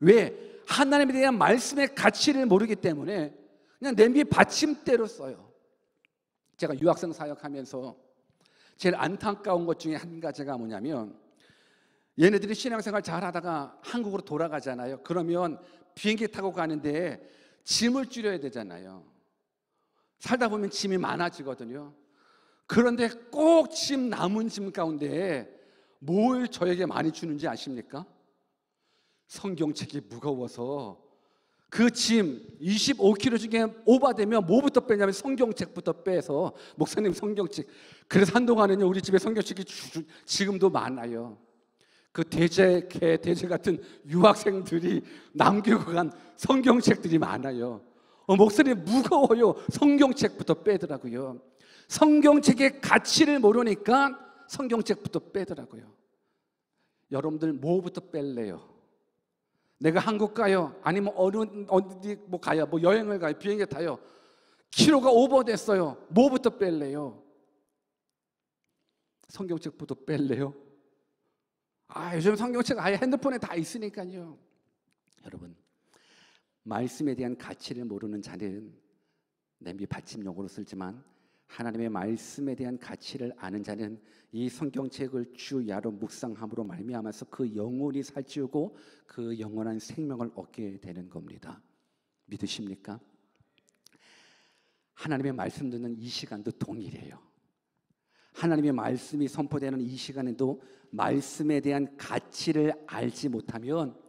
왜? 하나님에 대한 말씀의 가치를 모르기 때문에 그냥 냄비 받침대로 써요. 제가 유학생 사역하면서 제일 안타까운 것 중에 한 가지가 뭐냐면 얘네들이 신앙생활 잘 하다가 한국으로 돌아가잖아요. 그러면 비행기 타고 가는데 짐을 줄여야 되잖아요. 살다 보면 짐이 많아지거든요. 그런데 꼭 짐 남은 짐 가운데 뭘 저에게 많이 주는지 아십니까? 성경책이 무거워서 그 짐 25kg 중에 오바되면 뭐부터 빼냐면 성경책부터 빼서 목사님 성경책. 그래서 한동안은요 우리 집에 성경책이 지금도 많아요. 그 대제 개 대제 같은 유학생들이 남기고 간 성경책들이 많아요. 어, 목사님 무거워요. 성경책부터 빼더라고요. 성경책의 가치를 모르니까 성경책부터 빼더라고요. 여러분들 뭐부터 뺄래요? 내가 한국 가요. 아니면 어느 어디 뭐 가요. 뭐 여행을 가요. 비행기 타요. 키로가 오버됐어요. 뭐부터 뺄래요? 성경책부터 뺄래요? 아, 요즘 성경책 아예 핸드폰에 다 있으니까요. 여러분, 말씀에 대한 가치를 모르는 자는 냄비 받침용으로 쓰지만 하나님의 말씀에 대한 가치를 아는 자는 이 성경책을 주야로 묵상함으로 말미암아서 그 영혼이 살찌우고 그 영원한 생명을 얻게 되는 겁니다. 믿으십니까? 하나님의 말씀 듣는 이 시간도 동일해요. 하나님의 말씀이 선포되는 이 시간에도 말씀에 대한 가치를 알지 못하면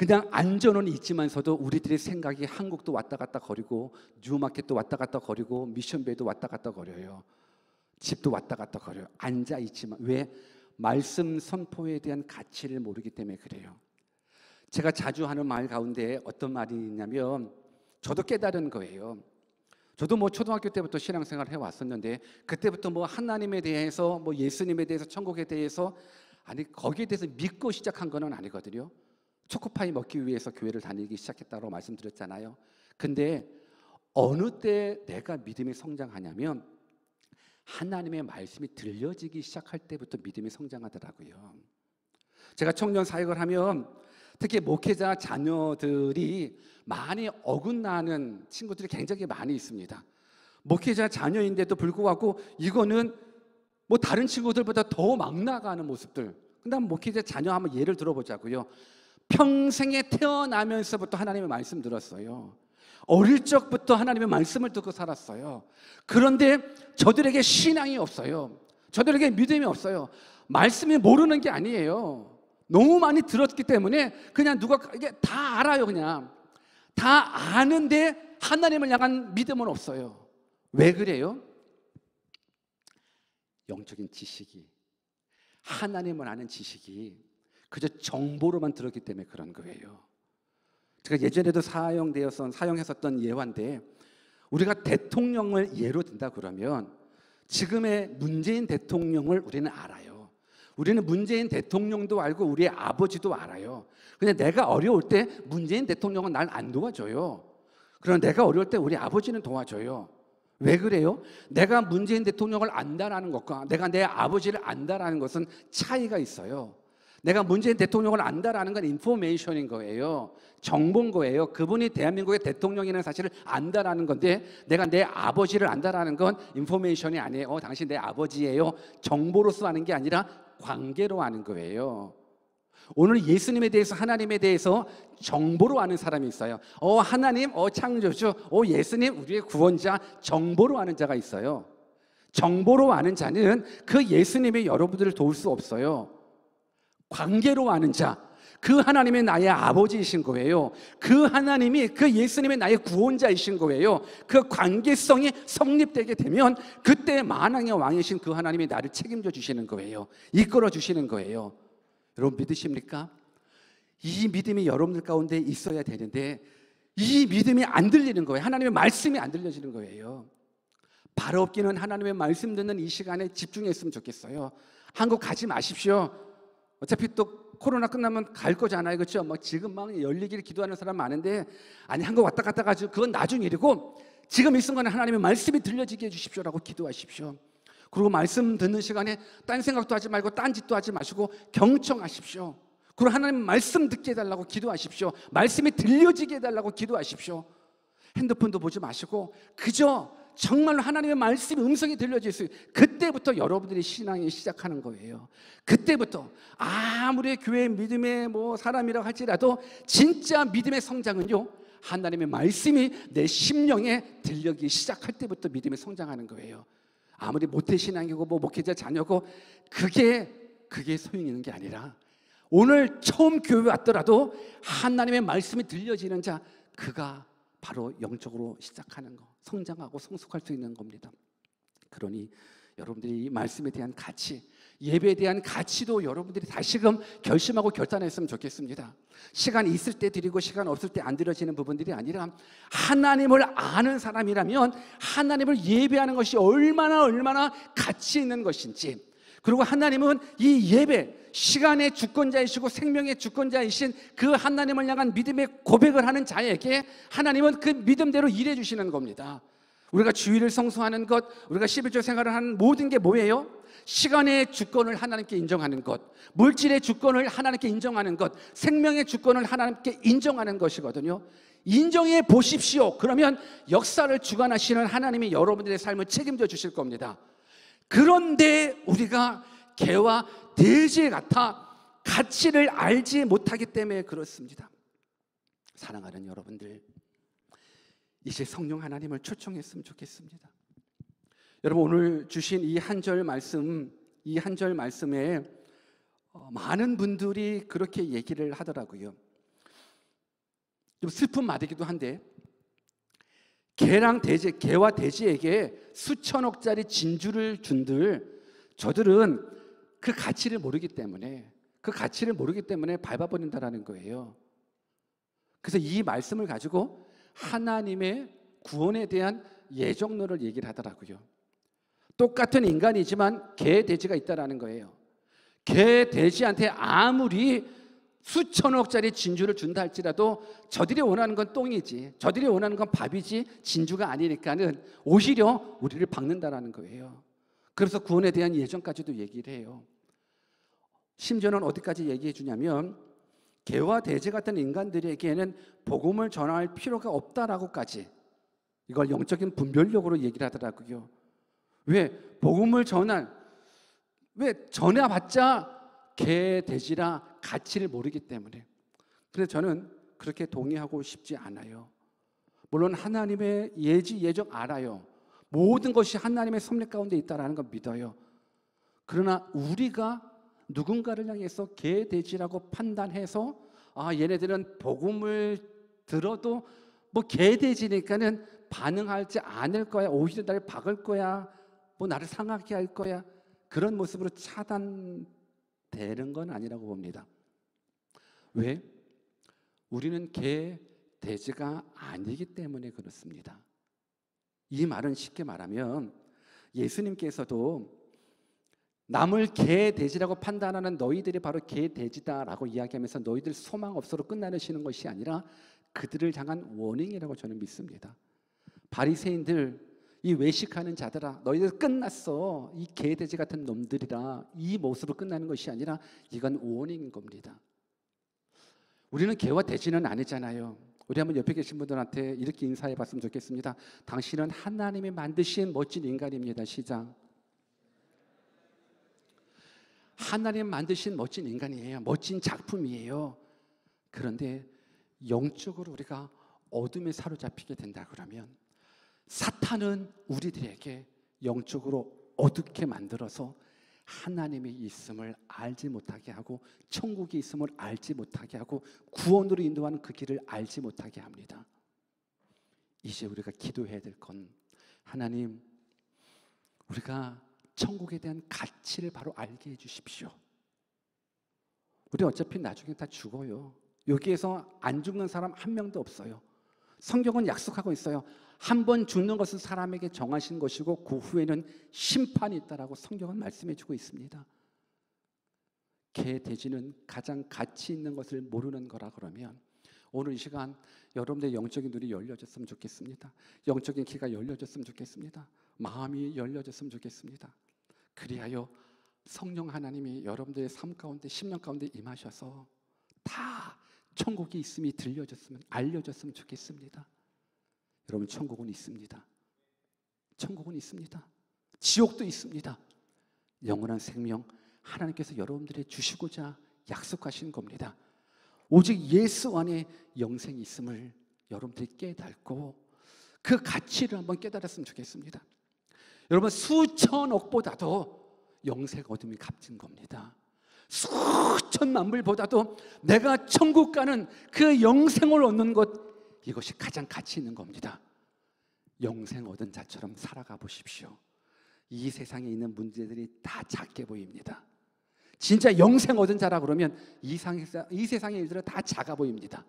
그냥 안전은 있지만서도 우리들의 생각이 한국도 왔다 갔다 거리고 뉴마켓도 왔다 갔다 거리고 미션베이도 왔다 갔다 거려요. 집도 왔다 갔다 거려요. 앉아 있지만 왜 말씀 선포에 대한 가치를 모르기 때문에 그래요. 제가 자주 하는 말 가운데 어떤 말이 있냐면 저도 깨달은 거예요. 저도 뭐 초등학교 때부터 신앙생활을 해 왔었는데 그때부터 뭐 하나님에 대해서 뭐 예수님에 대해서 천국에 대해서 아니 거기에 대해서 믿고 시작한 거는 아니거든요. 초코파이 먹기 위해서 교회를 다니기 시작했다고 말씀드렸잖아요. 근데 어느 때 내가 믿음이 성장하냐면 하나님의 말씀이 들려지기 시작할 때부터 믿음이 성장하더라고요. 제가 청년 사역을 하면 특히 목회자 자녀들이 많이 어긋나는 친구들이 굉장히 많이 있습니다. 목회자 자녀인데도 불구하고 이거는 뭐 다른 친구들보다 더 막 나가는 모습들. 근데 목회자 자녀 한번 예를 들어보자고요. 평생에 태어나면서부터 하나님의 말씀 들었어요. 어릴 적부터 하나님의 말씀을 듣고 살았어요. 그런데 저들에게 신앙이 없어요. 저들에게 믿음이 없어요. 말씀이 모르는 게 아니에요. 너무 많이 들었기 때문에 그냥 누가 이게 다 알아요, 그냥. 다 아는데 하나님을 향한 믿음은 없어요. 왜 그래요? 영적인 지식이 하나님을 아는 지식이 그저 정보로만 들었기 때문에 그런 거예요. 제가 예전에도 사용되었던 사용했었던 예화인데 우리가 대통령을 예로 든다 그러면 지금의 문재인 대통령을 우리는 알아요. 우리는 문재인 대통령도 알고 우리의 아버지도 알아요. 근데 내가 어려울 때 문재인 대통령은 날 안 도와줘요. 그럼 내가 어려울 때 우리 아버지는 도와줘요. 왜 그래요? 내가 문재인 대통령을 안다라는 것과 내가 내 아버지를 안다라는 것은 차이가 있어요. 내가 문재인 대통령을 안다라는 건 인포메이션인 거예요. 정보인 거예요. 그분이 대한민국의 대통령이라는 사실을 안다라는 건데 내가 내 아버지를 안다라는 건 인포메이션이 아니에요. 어, 당신 내 아버지예요. 정보로서 아는 게 아니라 관계로 아는 거예요. 오늘 예수님에 대해서 하나님에 대해서 정보로 아는 사람이 있어요. 어 하나님, 어 창조주, 어 예수님 우리의 구원자 정보로 아는 자가 있어요. 정보로 아는 자는 그 예수님이 여러분들을 도울 수 없어요. 관계로 아는 자, 그 하나님이 나의 아버지이신 거예요. 그 하나님이 그 예수님이 나의 구원자이신 거예요. 그 관계성이 성립되게 되면 그때 만왕의 왕이신 그 하나님이 나를 책임져 주시는 거예요. 이끌어 주시는 거예요. 여러분 믿으십니까? 이 믿음이 여러분들 가운데 있어야 되는데 이 믿음이 안 들리는 거예요. 하나님의 말씀이 안 들려지는 거예요. 바로 없기는 하나님의 말씀 듣는 이 시간에 집중했으면 좋겠어요. 한국 가지 마십시오. 어차피 또 코로나 끝나면 갈 거잖아요. 그렇죠? 막 지금 막 열리기를 기도하는 사람 많은데 아니 한국 왔다 갔다 가지고 그건 나중 일이고 지금 이 순간에 하나님의 말씀이 들려지게 해 주십시오라고 기도하십시오. 그리고 말씀 듣는 시간에 딴 생각도 하지 말고 딴 짓도 하지 마시고 경청하십시오. 그리고 하나님 말씀 듣게 해달라고 기도하십시오. 말씀이 들려지게 해달라고 기도하십시오. 핸드폰도 보지 마시고 그저 정말로 하나님의 말씀의 음성이 들려질 수 그때부터 여러분들이 신앙이 시작하는 거예요. 그때부터 아무리 교회 믿음의 뭐 사람이라고 할지라도 진짜 믿음의 성장은요. 하나님의 말씀이 내 심령에 들려기 시작할 때부터 믿음이 성장하는 거예요. 아무리 모태 신앙이고 뭐 목회자 자녀고 그게 그게 소용 있는 게 아니라 오늘 처음 교회 왔더라도 하나님의 말씀이 들려지는 자 그가 바로 영적으로 시작하는 거, 성장하고 성숙할 수 있는 겁니다. 그러니 여러분들이 이 말씀에 대한 가치, 예배에 대한 가치도 여러분들이 다시금 결심하고 결단했으면 좋겠습니다. 시간 있을 때 드리고 시간 없을 때 안 드려지는 부분들이 아니라 하나님을 아는 사람이라면 하나님을 예배하는 것이 얼마나 얼마나 가치 있는 것인지 그리고 하나님은 이 예배, 시간의 주권자이시고 생명의 주권자이신 그 하나님을 향한 믿음의 고백을 하는 자에게 하나님은 그 믿음대로 일해 주시는 겁니다. 우리가 주의를 성수하는 것, 우리가 11조 생활을 하는 모든 게 뭐예요? 시간의 주권을 하나님께 인정하는 것, 물질의 주권을 하나님께 인정하는 것, 생명의 주권을 하나님께 인정하는 것이거든요. 인정해 보십시오. 그러면 역사를 주관하시는 하나님이 여러분들의 삶을 책임져 주실 겁니다. 그런데 우리가 개와 돼지 같아 가치를 알지 못하기 때문에 그렇습니다. 사랑하는 여러분들, 이제 성령 하나님을 초청했으면 좋겠습니다. 여러분 오늘 주신 이 한 절 말씀, 이 한 절 말씀에 어, 많은 분들이 그렇게 얘기를 하더라고요. 좀 슬픈 말이기도 한데 개랑 돼지, 개와 돼지에게 수천억짜리 진주를 준들 저들은 그 가치를 모르기 때문에 그 가치를 모르기 때문에 밟아버린다라는 거예요. 그래서 이 말씀을 가지고 하나님의 구원에 대한 예정론을 얘기를 하더라고요. 똑같은 인간이지만 개, 돼지가 있다라는 거예요. 개, 돼지한테 아무리 수천억짜리 진주를 준다 할지라도 저들이 원하는 건 똥이지 저들이 원하는 건 밥이지 진주가 아니니까는 오히려 우리를 박는다라는 거예요. 그래서 구원에 대한 예정까지도 얘기를 해요. 심지어는 어디까지 얘기해 주냐면 개와 돼지 같은 인간들에게는 복음을 전할 필요가 없다라고까지 이걸 영적인 분별력으로 얘기를 하더라고요. 왜 복음을 전할 왜 전해봤자 개 돼지라 가치를 모르기 때문에. 그래서 저는 그렇게 동의하고 싶지 않아요. 물론 하나님의 예지 예정 알아요. 모든 것이 하나님의 섭리 가운데 있다라는 걸 믿어요. 그러나 우리가 누군가를 향해서 개 돼지라고 판단해서 아 얘네들은 복음을 들어도 뭐 개 돼지니까는 반응하지 않을 거야 오히려 나를 박을 거야 뭐 나를 상하게 할 거야 그런 모습으로 차단 되는 건 아니라고 봅니다. 왜? 우리는 개, 돼지가 아니기 때문에 그렇습니다. 이 말은 쉽게 말하면 예수님께서도 남을 개, 돼지라고 판단하는 너희들이 바로 개, 돼지다라고 이야기하면서 너희들 소망 없어로 끝나시는 것이 아니라 그들을 향한 워닝이라고 저는 믿습니다. 바리새인들 이 외식하는 자들아 너희들 끝났어 이 개돼지 같은 놈들이라 이 모습으로 끝나는 것이 아니라 이건 워닝인 겁니다. 우리는 개와 돼지는 아니잖아요. 우리 한번 옆에 계신 분들한테 이렇게 인사해 봤으면 좋겠습니다. 당신은 하나님이 만드신 멋진 인간입니다. 시작. 하나님 만드신 멋진 인간이에요. 멋진 작품이에요. 그런데 영적으로 우리가 어둠에 사로잡히게 된다 그러면 사탄은 우리들에게 영적으로 어둡게 만들어서 하나님의 있음을 알지 못하게 하고 천국이 있음을 알지 못하게 하고 구원으로 인도하는 그 길을 알지 못하게 합니다. 이제 우리가 기도해야 될 건 하나님 우리가 천국에 대한 가치를 바로 알게 해 주십시오. 우리 어차피 나중에 다 죽어요. 여기에서 안 죽는 사람 한 명도 없어요. 성경은 약속하고 있어요. 한 번 죽는 것은 사람에게 정하신 것이고 그 후에는 심판이 있다라고 성경은 말씀해 주고 있습니다. 개 돼지는 가장 가치 있는 것을 모르는 거라 그러면 오늘 이 시간 여러분들의 영적인 눈이 열려졌으면 좋겠습니다. 영적인 귀가 열려졌으면 좋겠습니다. 마음이 열려졌으면 좋겠습니다. 그리하여 성령 하나님이 여러분들의 삶 가운데 10년 가운데 임하셔서 다 천국이 있음이 들려졌으면 알려졌으면 좋겠습니다. 여러분 천국은 있습니다. 천국은 있습니다. 지옥도 있습니다. 영원한 생명 하나님께서 여러분들의 주시고자 약속하신 겁니다. 오직 예수 안에 영생이 있음을 여러분들이 깨닫고 그 가치를 한번 깨달았으면 좋겠습니다. 여러분 수천억보다도 영생 얻음이 값진 겁니다. 수천만 불보다도 내가 천국 가는 그 영생을 얻는 것 이것이 가장 가치 있는 겁니다. 영생 얻은 자처럼 살아가 보십시오. 이 세상에 있는 문제들이 다 작게 보입니다. 진짜 영생 얻은 자라 그러면 이, 상, 이 세상의 일들은 다 작아 보입니다.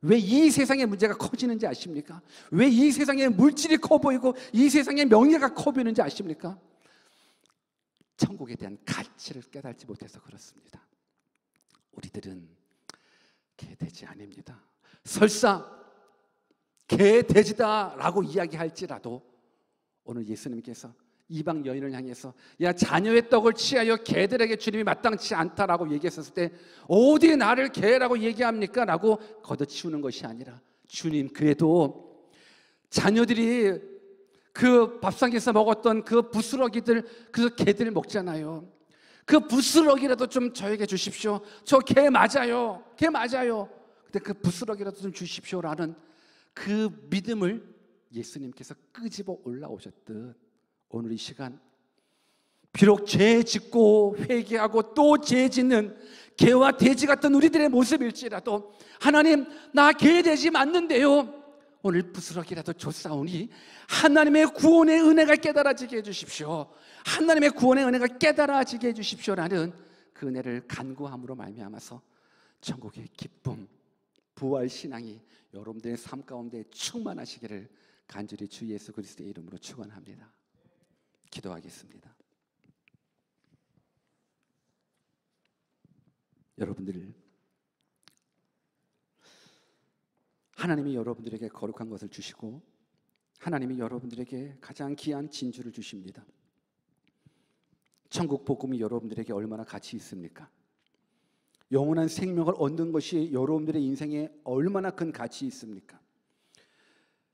왜 이 세상의 문제가 커지는지 아십니까? 왜 이 세상의 물질이 커 보이고 이 세상의 명예가 커 보이는지 아십니까? 천국에 대한 가치를 깨닫지 못해서 그렇습니다. 우리들은 개돼지 아닙니다. 설사 개 돼지다라고 이야기할지라도 오늘 예수님께서 이방 여인을 향해서 야 자녀의 떡을 취하여 개들에게 주님이 마땅치 않다라고 얘기했었을 때 어디 나를 개라고 얘기합니까? 라고 걷어치우는 것이 아니라 주님 그래도 자녀들이 그 밥상에서 먹었던 그 부스러기들 그 개들 먹잖아요. 그 부스러기라도 좀 저에게 주십시오. 저 개 맞아요. 개 맞아요. 근데 그 부스러기라도 좀 주십시오라는 그 믿음을 예수님께서 끄집어 올라오셨듯 오늘 이 시간 비록 죄 짓고 회개하고 또 죄 짓는 개와 돼지 같은 우리들의 모습일지라도 하나님 나 개 돼지 맞는데요. 오늘 부스러기라도 줬사오니 하나님의 구원의 은혜가 깨달아지게 해주십시오. 하나님의 구원의 은혜가 깨달아지게 해주십시오라는 그 은혜를 간구함으로 말미암아서 천국의 기쁨, 부활 신앙이 여러분들의 삶 가운데 충만하시기를 간절히 주 예수 그리스도의 이름으로 축원합니다. 기도하겠습니다. 여러분들 하나님이 여러분들에게 거룩한 것을 주시고 하나님이 여러분들에게 가장 귀한 진주를 주십니다. 천국 복음이 여러분들에게 얼마나 가치 있습니까? 영원한 생명을 얻는 것이 여러분들의 인생에 얼마나 큰 가치 있습니까?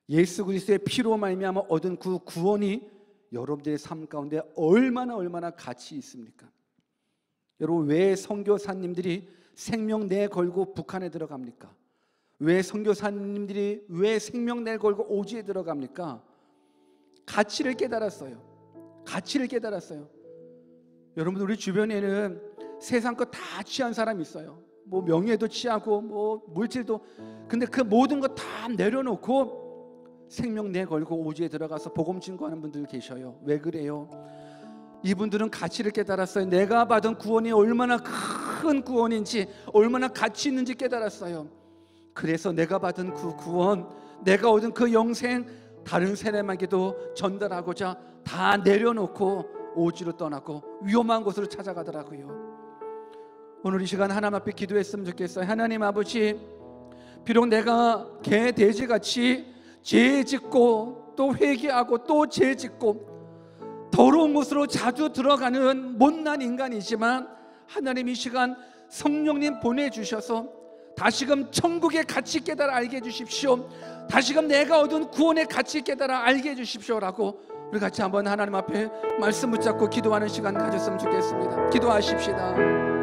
예수 그리스도의 피로 말미암아 얻은 그 구원이 여러분들의 삶 가운데 얼마나 얼마나 가치 있습니까? 여러분 왜 선교사님들이 생명 내 걸고 북한에 들어갑니까? 왜 선교사님들이 왜 생명 내 걸고 오지에 들어갑니까? 가치를 깨달았어요. 가치를 깨달았어요. 여러분 우리 주변에는 세상 것다 취한 사람이 있어요. 뭐 명예도 취하고 뭐 물질도 근데 그 모든 것다 내려놓고 생명 내 걸고 오지에 들어가서 복음 증거하는 분들 계셔요. 왜 그래요? 이분들은 가치를 깨달았어요. 내가 받은 구원이 얼마나 큰 구원인지, 얼마나 가치 있는지 깨달았어요. 그래서 내가 받은 그 구원, 내가 얻은 그 영생, 다른 사람에게도 전달하고자 다 내려놓고 오지로 떠나고 위험한 곳으로 찾아가더라고요. 오늘 이 시간 하나님 앞에 기도했으면 좋겠어요. 하나님 아버지, 비록 내가 개 돼지 같이 죄 짓고 또 회개하고 또 죄 짓고 더러운 곳으로 자주 들어가는 못난 인간이지만 하나님 이 시간 성령님 보내주셔서 다시금 천국의 가치 깨달아 알게 해주십시오. 다시금 내가 얻은 구원의 가치 깨달아 알게 해주십시오라고 우리 같이 한번 하나님 앞에 말씀 붙잡고 기도하는 시간 가졌으면 좋겠습니다. 기도하십시다.